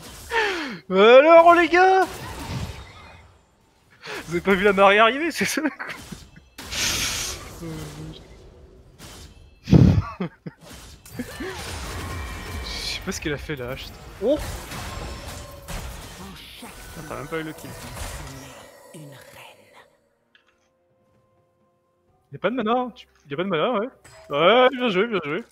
Alors les gars Vous avez pas vu la marée arriver, c'est ça Je sais pas ce qu'elle a fait là. Oh ah, T'as même pas eu le kill. Y'a pas de mana, hein, y'a pas de mana, ouais. Ouais, bien joué, bien joué.